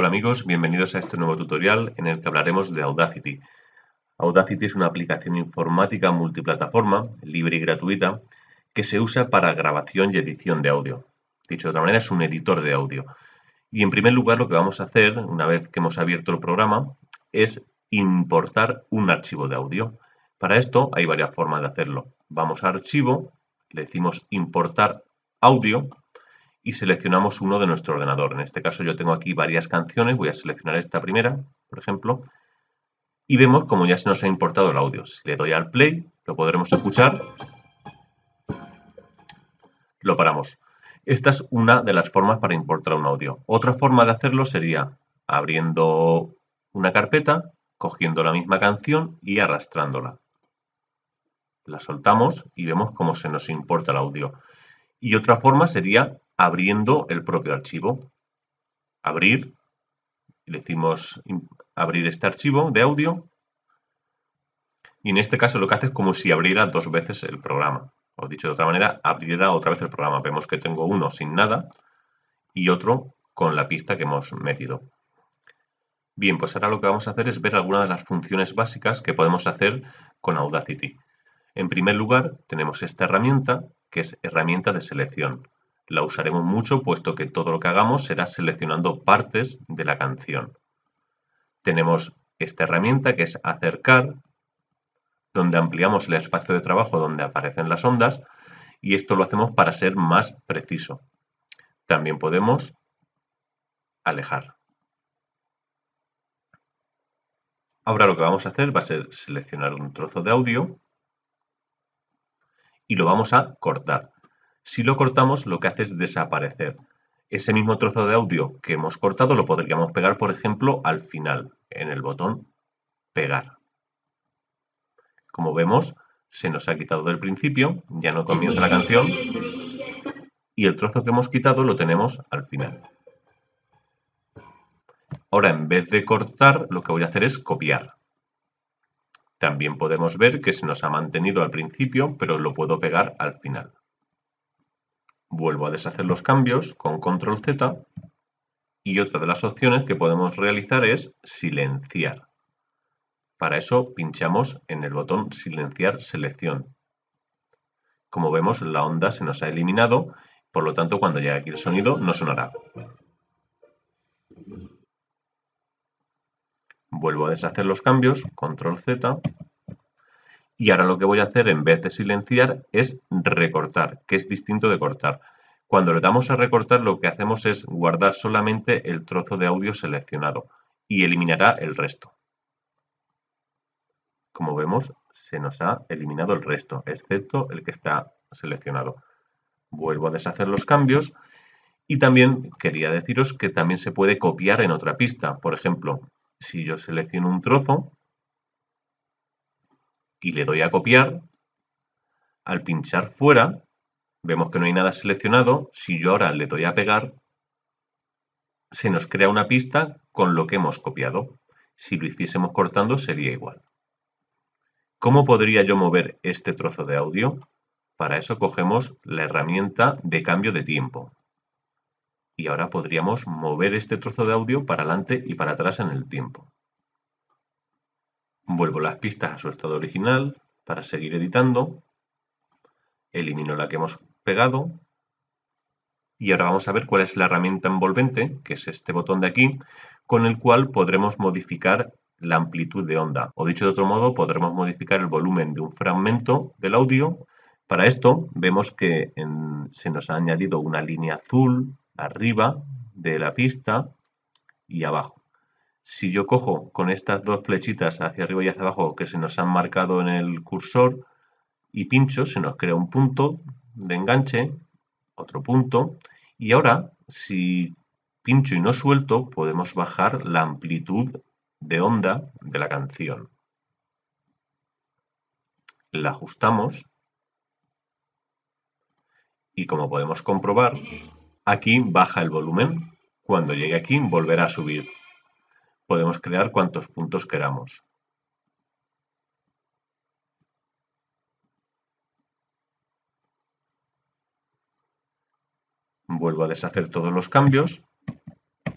Hola amigos, bienvenidos a este nuevo tutorial en el que hablaremos de Audacity. Audacity es una aplicación informática multiplataforma, libre y gratuita, que se usa para grabación y edición de audio. Dicho de otra manera, es un editor de audio. Y en primer lugar lo que vamos a hacer, una vez que hemos abierto el programa, es importar un archivo de audio. Para esto hay varias formas de hacerlo. Vamos a archivo, le decimos importar audio y seleccionamos uno de nuestro ordenador. En este caso yo tengo aquí varias canciones, voy a seleccionar esta primera, por ejemplo, y vemos como ya se nos ha importado el audio. Si le doy al play, lo podremos escuchar, lo paramos. Esta es una de las formas para importar un audio. Otra forma de hacerlo sería abriendo una carpeta, cogiendo la misma canción y arrastrándola. La soltamos y vemos cómo se nos importa el audio. Y otra forma sería abriendo el propio archivo. Abrir, decimos abrir este archivo de audio y en este caso lo que hace es como si abriera dos veces el programa. O dicho de otra manera, abriera otra vez el programa. Vemos que tengo uno sin nada y otro con la pista que hemos metido. Bien, pues ahora lo que vamos a hacer es ver algunas de las funciones básicas que podemos hacer con Audacity. En primer lugar, tenemos esta herramienta, que es herramienta de selección la usaremos mucho puesto que todo lo que hagamos será seleccionando partes de la canción. Tenemos esta herramienta que es acercar, donde ampliamos el espacio de trabajo donde aparecen las ondas y esto lo hacemos para ser más preciso. También podemos alejar. Ahora lo que vamos a hacer va a ser seleccionar un trozo de audio y lo vamos a cortar. Si lo cortamos, lo que hace es desaparecer. Ese mismo trozo de audio que hemos cortado lo podríamos pegar, por ejemplo, al final, en el botón pegar. Como vemos, se nos ha quitado del principio, ya no comienza la canción, y el trozo que hemos quitado lo tenemos al final. Ahora, en vez de cortar, lo que voy a hacer es copiar. También podemos ver que se nos ha mantenido al principio, pero lo puedo pegar al final. Vuelvo a deshacer los cambios con control Z y otra de las opciones que podemos realizar es silenciar. Para eso pinchamos en el botón silenciar selección. Como vemos la onda se nos ha eliminado, por lo tanto cuando llegue aquí el sonido no sonará. Vuelvo a deshacer los cambios, control Z y ahora lo que voy a hacer en vez de silenciar es recortar, que es distinto de cortar. Cuando le damos a recortar lo que hacemos es guardar solamente el trozo de audio seleccionado y eliminará el resto. Como vemos, se nos ha eliminado el resto, excepto el que está seleccionado. Vuelvo a deshacer los cambios y también quería deciros que también se puede copiar en otra pista. Por ejemplo, si yo selecciono un trozo, y le doy a copiar, al pinchar fuera, vemos que no hay nada seleccionado. Si yo ahora le doy a pegar, se nos crea una pista con lo que hemos copiado. Si lo hiciésemos cortando sería igual. ¿Cómo podría yo mover este trozo de audio? Para eso cogemos la herramienta de cambio de tiempo. Y ahora podríamos mover este trozo de audio para adelante y para atrás en el tiempo. Vuelvo las pistas a su estado original para seguir editando. Elimino la que hemos pegado. Y ahora vamos a ver cuál es la herramienta envolvente, que es este botón de aquí, con el cual podremos modificar la amplitud de onda. O dicho de otro modo, podremos modificar el volumen de un fragmento del audio. Para esto vemos que se nos ha añadido una línea azul arriba de la pista y abajo. Si yo cojo con estas dos flechitas hacia arriba y hacia abajo que se nos han marcado en el cursor y pincho, se nos crea un punto de enganche, otro punto, y ahora si pincho y no suelto podemos bajar la amplitud de onda de la canción. La ajustamos y como podemos comprobar, aquí baja el volumen. Cuando llegue aquí volverá a subir podemos crear cuantos puntos queramos. Vuelvo a deshacer todos los cambios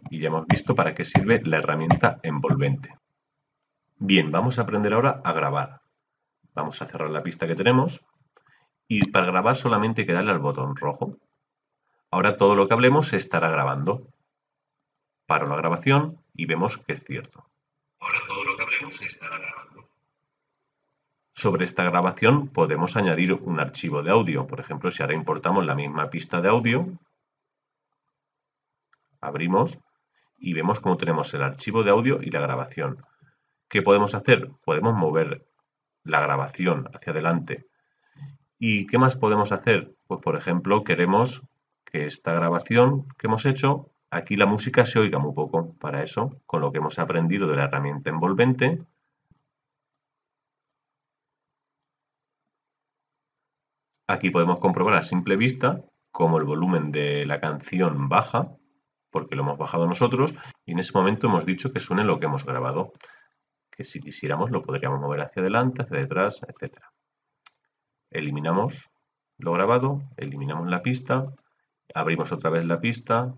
y ya hemos visto para qué sirve la herramienta envolvente. Bien, vamos a aprender ahora a grabar. Vamos a cerrar la pista que tenemos y para grabar solamente hay que darle al botón rojo. Ahora todo lo que hablemos se estará grabando. Paro la grabación y vemos que es cierto. Ahora todo lo que hablemos se estará grabando. Sobre esta grabación podemos añadir un archivo de audio. Por ejemplo, si ahora importamos la misma pista de audio, abrimos y vemos cómo tenemos el archivo de audio y la grabación. ¿Qué podemos hacer? Podemos mover la grabación hacia adelante. ¿Y qué más podemos hacer? Pues por ejemplo, queremos que esta grabación que hemos hecho, aquí la música se oiga muy poco. Para eso, con lo que hemos aprendido de la herramienta envolvente, aquí podemos comprobar a simple vista cómo el volumen de la canción baja, porque lo hemos bajado nosotros, y en ese momento hemos dicho que suene lo que hemos grabado, que si quisiéramos lo podríamos mover hacia adelante, hacia detrás, etc. Eliminamos lo grabado, eliminamos la pista, abrimos otra vez la pista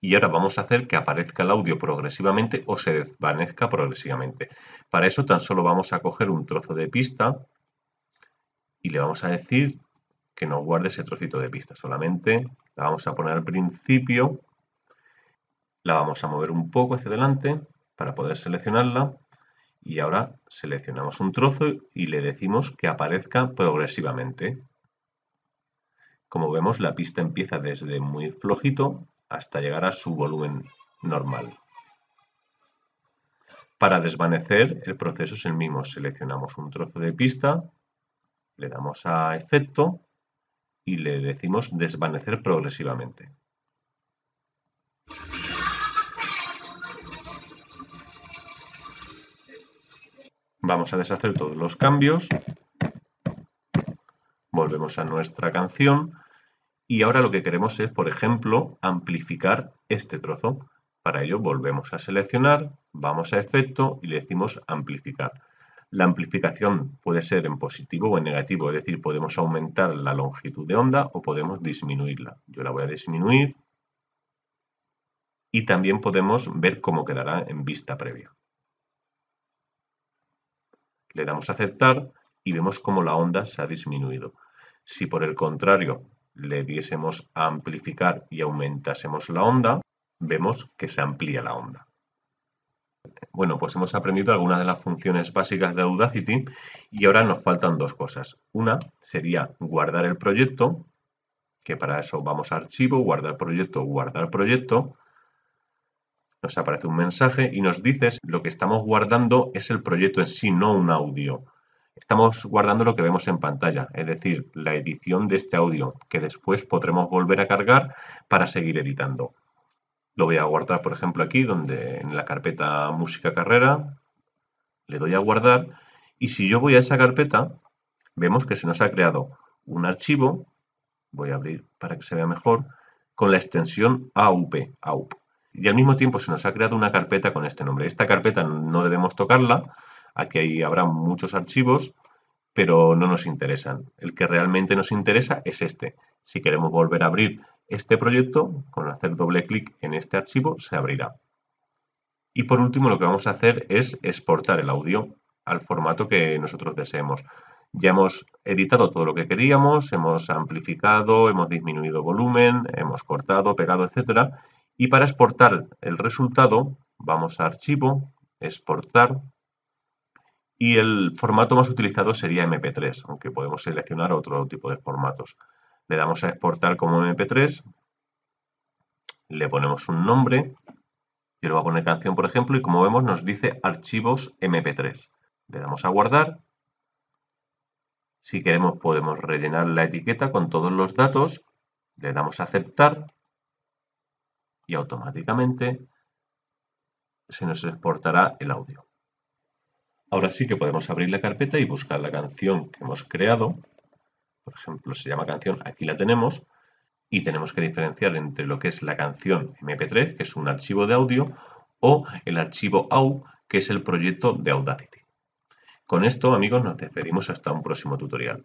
y ahora vamos a hacer que aparezca el audio progresivamente o se desvanezca progresivamente. Para eso tan solo vamos a coger un trozo de pista y le vamos a decir que nos guarde ese trocito de pista. Solamente la vamos a poner al principio, la vamos a mover un poco hacia adelante para poder seleccionarla y ahora seleccionamos un trozo y le decimos que aparezca progresivamente. Como vemos, la pista empieza desde muy flojito hasta llegar a su volumen normal. Para desvanecer, el proceso es el mismo. Seleccionamos un trozo de pista, le damos a efecto y le decimos desvanecer progresivamente. Vamos a deshacer todos los cambios volvemos a nuestra canción y ahora lo que queremos es, por ejemplo, amplificar este trozo. Para ello volvemos a seleccionar, vamos a efecto y le decimos amplificar. La amplificación puede ser en positivo o en negativo, es decir, podemos aumentar la longitud de onda o podemos disminuirla. Yo la voy a disminuir y también podemos ver cómo quedará en vista previa. Le damos a aceptar y vemos cómo la onda se ha disminuido. Si por el contrario le diésemos a amplificar y aumentásemos la onda, vemos que se amplía la onda. Bueno, pues hemos aprendido algunas de las funciones básicas de Audacity y ahora nos faltan dos cosas. Una sería guardar el proyecto, que para eso vamos a archivo, guardar proyecto, guardar proyecto. Nos aparece un mensaje y nos dice lo que estamos guardando es el proyecto en sí, no un audio estamos guardando lo que vemos en pantalla, es decir, la edición de este audio, que después podremos volver a cargar para seguir editando. Lo voy a guardar, por ejemplo, aquí, donde en la carpeta música carrera, le doy a guardar, y si yo voy a esa carpeta, vemos que se nos ha creado un archivo, voy a abrir para que se vea mejor, con la extensión AUP, AUP. Y al mismo tiempo se nos ha creado una carpeta con este nombre. Esta carpeta no debemos tocarla, Aquí habrá muchos archivos, pero no nos interesan. El que realmente nos interesa es este. Si queremos volver a abrir este proyecto, con hacer doble clic en este archivo se abrirá. Y por último lo que vamos a hacer es exportar el audio al formato que nosotros deseemos. Ya hemos editado todo lo que queríamos, hemos amplificado, hemos disminuido volumen, hemos cortado, pegado, etc. Y para exportar el resultado vamos a Archivo, Exportar, y el formato más utilizado sería MP3, aunque podemos seleccionar otro tipo de formatos. Le damos a exportar como MP3, le ponemos un nombre, yo le voy a poner canción por ejemplo, y como vemos nos dice archivos MP3. Le damos a guardar. Si queremos podemos rellenar la etiqueta con todos los datos, le damos a aceptar y automáticamente se nos exportará el audio. Ahora sí que podemos abrir la carpeta y buscar la canción que hemos creado. Por ejemplo, se llama canción, aquí la tenemos. Y tenemos que diferenciar entre lo que es la canción MP3, que es un archivo de audio, o el archivo AU, que es el proyecto de Audacity. Con esto, amigos, nos despedimos hasta un próximo tutorial.